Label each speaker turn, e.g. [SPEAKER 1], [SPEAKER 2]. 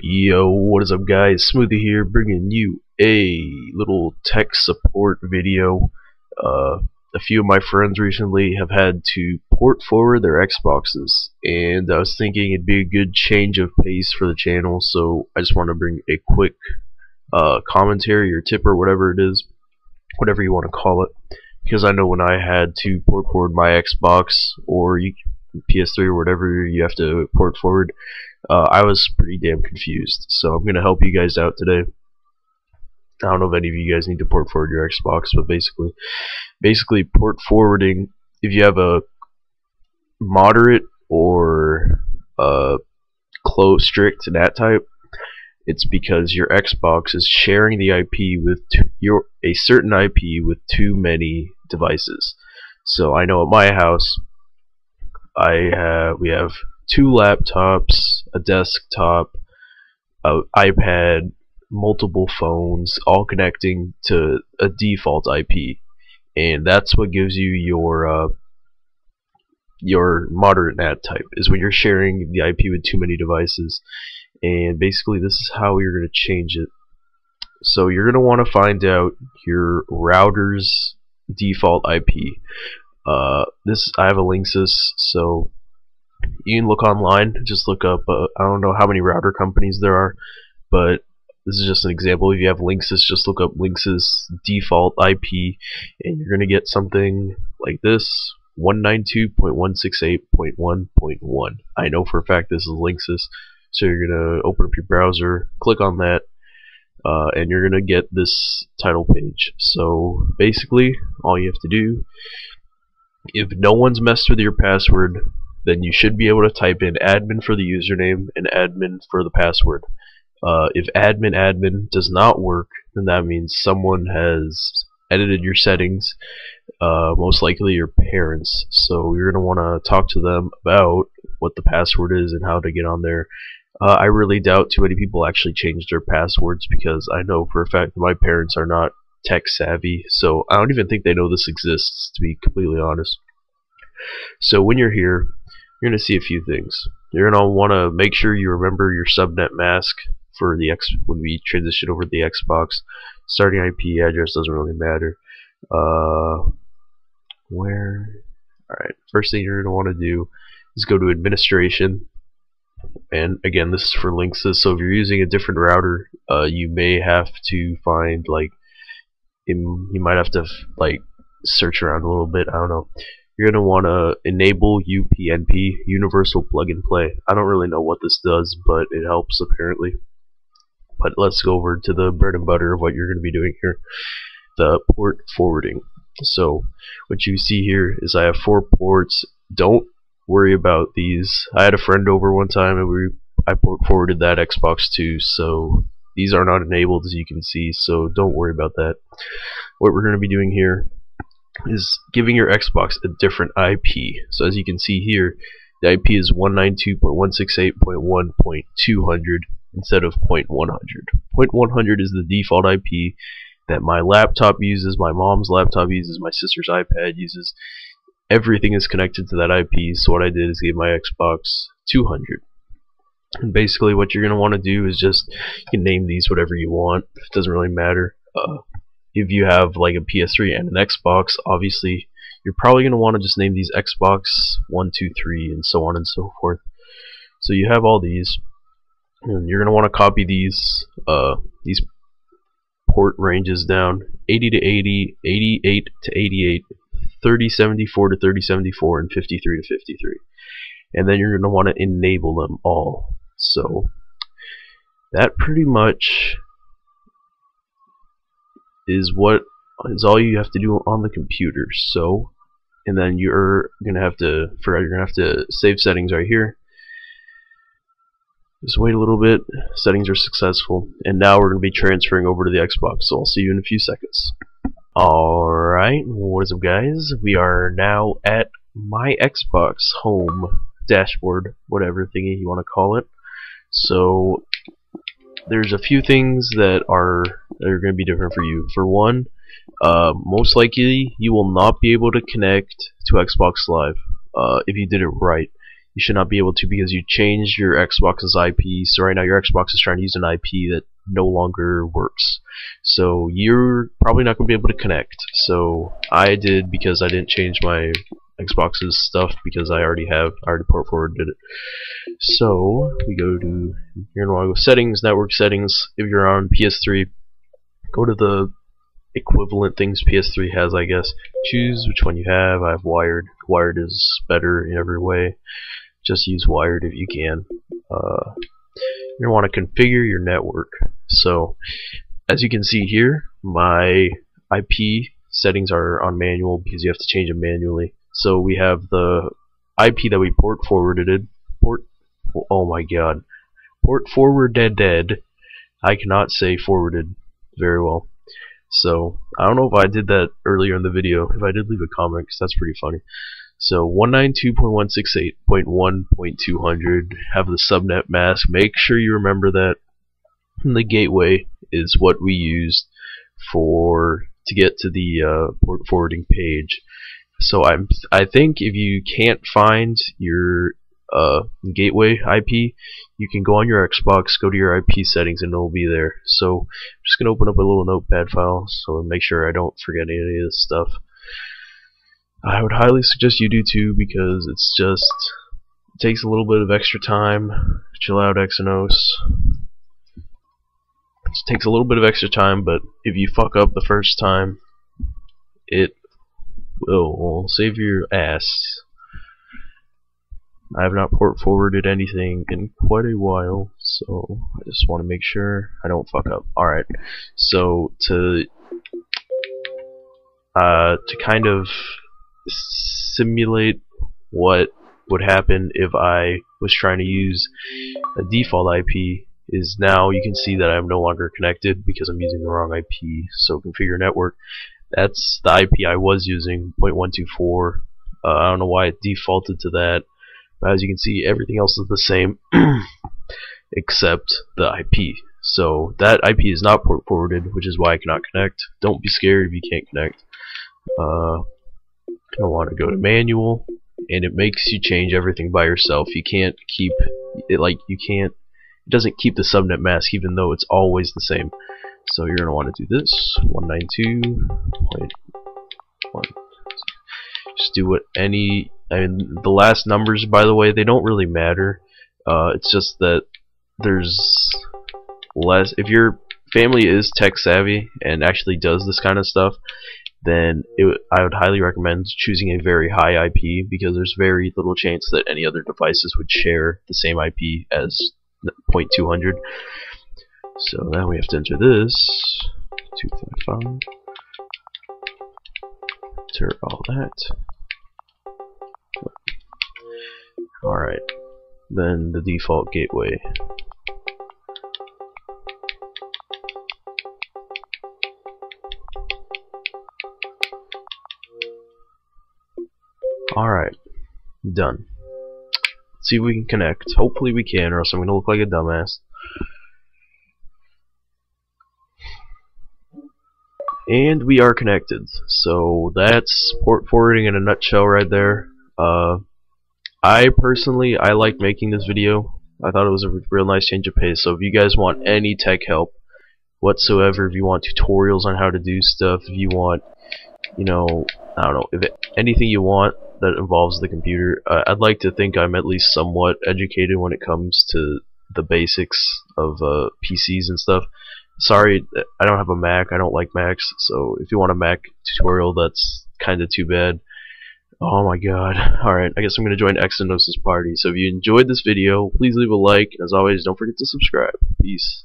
[SPEAKER 1] Yo, what is up guys? Smoothie here, bringing you a little tech support video. Uh, a few of my friends recently have had to port forward their Xboxes, and I was thinking it'd be a good change of pace for the channel, so I just want to bring a quick uh, commentary or tip or whatever it is, whatever you want to call it, because I know when I had to port forward my Xbox or you, PS3 or whatever you have to port forward, uh, I was pretty damn confused. So I'm gonna help you guys out today. I don't know if any of you guys need to port forward your Xbox, but basically, basically port forwarding. If you have a moderate or uh, close strict NAT type, it's because your Xbox is sharing the IP with your a certain IP with too many devices. So I know at my house, I have we have two laptops, a desktop, an iPad, multiple phones, all connecting to a default IP, and that's what gives you your uh, your moderate NAT type is when you're sharing the IP with too many devices. And basically this is how you're going to change it. So you're going to want to find out your router's default IP uh, this I have a Linksys so you can look online just look up uh, I don't know how many router companies there are but this is just an example. If you have Linksys just look up Linksys default IP and you're gonna get something like this 192.168.1.1 I know for a fact this is Linksys so you're gonna open up your browser click on that uh, and you're gonna get this title page. So basically all you have to do if no one's messed with your password then you should be able to type in admin for the username and admin for the password. Uh, if admin admin does not work, then that means someone has edited your settings, uh, most likely your parents. So you're going to want to talk to them about what the password is and how to get on there. Uh, I really doubt too many people actually changed their passwords because I know for a fact that my parents are not tech savvy, so I don't even think they know this exists, to be completely honest. So when you're here, you're going to see a few things. You're going to want to make sure you remember your subnet mask for the X when we transition over to the Xbox. Starting IP address doesn't really matter. Uh, where? Alright, first thing you're going to want to do is go to administration. And again, this is for Linksys, so if you're using a different router, uh, you may have to find like, in, you might have to like search around a little bit. I don't know you're going to want to enable UPnP, Universal Plug and Play. I don't really know what this does, but it helps apparently. But let's go over to the bread and butter of what you're going to be doing here. The port forwarding. So what you see here is I have four ports. Don't worry about these. I had a friend over one time and we I port forwarded that Xbox too, so these are not enabled as you can see, so don't worry about that. What we're going to be doing here is giving your Xbox a different IP. So as you can see here, the IP is 192.168.1.200 instead of 0.100. 0.100 is the default IP that my laptop uses, my mom's laptop uses, my sister's iPad uses. Everything is connected to that IP, so what I did is give my Xbox 200. And basically what you're going to want to do is just, you can name these whatever you want, it doesn't really matter. Uh, if you have like a PS3 and an Xbox, obviously you're probably going to want to just name these Xbox 1, 2, 3, and so on and so forth. So you have all these, and you're going to want to copy these uh, these port ranges down 80 to 80, 88 to 88, 3074 to 3074, and 53 to 53. And then you're going to want to enable them all. So that pretty much is what is all you have to do on the computer. So, and then you're gonna have to for you're gonna have to save settings right here. Just wait a little bit. Settings are successful, and now we're gonna be transferring over to the Xbox. So I'll see you in a few seconds. Alright, what is up guys? We are now at my Xbox home dashboard, whatever thingy you want to call it. So there's a few things that are are going to be different for you. For one, uh, most likely you will not be able to connect to Xbox Live uh, if you did it right. you should not be able to because you changed your Xbox's IP. So right now your Xbox is trying to use an IP that no longer works. So you're probably not going to be able to connect. So I did because I didn't change my Xbox's stuff because I already have, I already port forwarded it. So we go to, to go settings, network settings. If you're on PS3, go to the equivalent things PS3 has, I guess. Choose which one you have. I have wired. Wired is better in every way. Just use wired if you can. Uh, to want to configure your network. So, as you can see here, my IP settings are on manual because you have to change them manually. So we have the IP that we port forwarded. Port. Oh my God. Port forward dead dead. I cannot say forwarded very well. So I don't know if I did that earlier in the video. If I did, leave a comment because that's pretty funny. So 192.168.1.200 have the subnet mask. Make sure you remember that the gateway is what we used for to get to the uh, port forwarding page. So I'm I think if you can't find your uh, gateway IP, you can go on your Xbox, go to your IP settings, and it'll be there. So I'm just gonna open up a little notepad file so make sure I don't forget any of this stuff. I would highly suggest you do too because it's just it takes a little bit of extra time. Chill out, Exynos. It takes a little bit of extra time, but if you fuck up the first time, it will save your ass. I have not port forwarded anything in quite a while, so I just want to make sure I don't fuck up. Alright, so to uh, to kind of simulate what would happen if I was trying to use a default IP is now you can see that I'm no longer connected because I'm using the wrong IP. So configure network. That's the IP I was using, 0.124. Uh, I don't know why it defaulted to that. As you can see, everything else is the same except the IP. So that IP is not port forwarded, which is why I cannot connect. Don't be scared if you can't connect. Uh, I want to go to manual, and it makes you change everything by yourself. You can't keep it like you can't. It doesn't keep the subnet mask even though it's always the same. So you're gonna want to do this 192.1. Just do what any. I mean, the last numbers, by the way, they don't really matter. Uh, it's just that there's less. If your family is tech savvy and actually does this kind of stuff, then it, I would highly recommend choosing a very high IP because there's very little chance that any other devices would share the same IP as 0.200. So now we have to enter this 255. Enter all that. Alright, then the default gateway. Alright, done. Let's see if we can connect. Hopefully we can, or else I'm going to look like a dumbass. And we are connected. So that's port forwarding in a nutshell right there. Uh, I personally, I like making this video. I thought it was a real nice change of pace. So if you guys want any tech help whatsoever, if you want tutorials on how to do stuff, if you want, you know, I don't know, if it, anything you want, that involves the computer. Uh, I'd like to think I'm at least somewhat educated when it comes to the basics of uh, PCs and stuff. Sorry, I don't have a Mac. I don't like Macs. So if you want a Mac tutorial, that's kind of too bad. Oh my god. Alright, I guess I'm going to join Exynos' party. So if you enjoyed this video, please leave a like. And as always, don't forget to subscribe. Peace.